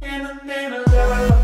In the name of love.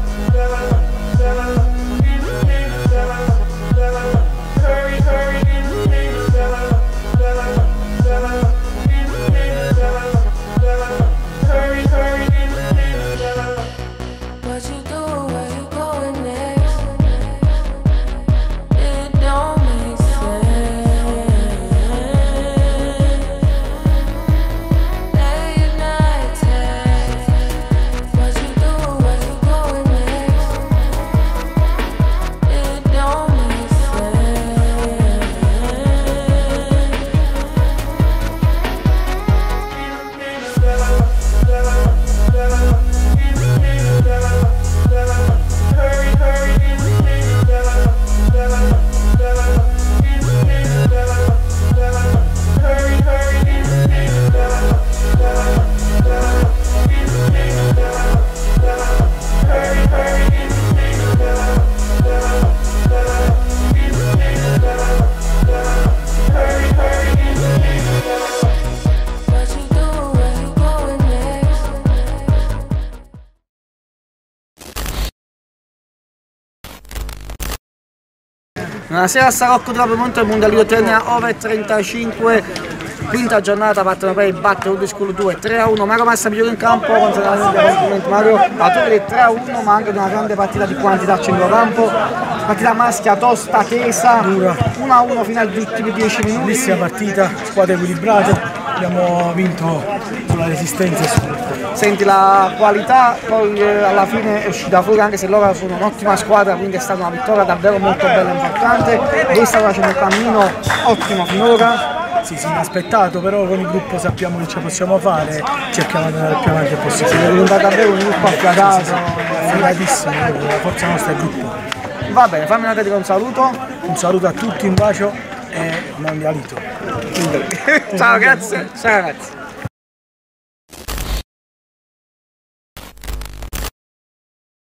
Buonasera Sarocco Drop Monte, Mondialino Ternia over 35, quinta giornata, battono per il batte Rudy School 2, 3 a 1, Mario Massa migliore in campo, considerando Mario? Autore del 3 a 1, ma anche una grande partita di quantità centro campo partita maschia, tosta, tesa, 1 a 1 fino agli ultimi 10 minuti. Bellissima partita, squadra equilibrata abbiamo vinto sulla resistenza. E sul senti la qualità poi eh, alla fine è uscita fuori anche se loro sono un'ottima squadra quindi è stata una vittoria davvero molto bella e importante. Voi state facendo un cammino ottimo finora. Sì, sì, inaspettato, però con il gruppo sappiamo che ce la possiamo fare, cerchiamo di andare più avanti possibile. diventati davvero un gruppo affiatato. Figatissimo, la forza nostra è il gruppo. va bene fammi una dedica un saluto. Un saluto a tutti, un bacio e mondialito. ciao grazie ciao ragazzi